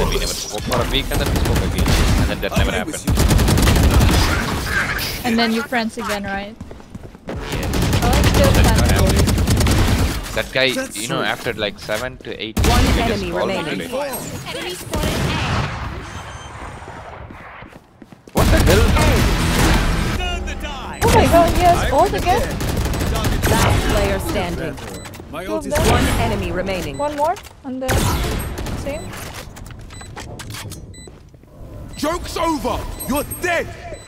then we never spoke for a week and then we spoke again. And then that never happened. And then you're friends again, right? Yeah. Oh, still That friends. guy, that guy, you know, after like 7 to 8 One he just enemy called me remaining. like, Enemy spotted What the hell? Oh my god, he has ult again? Last player standing. My Two ult of is them. One enemy remaining. One more on the same. Joke's over! You're dead!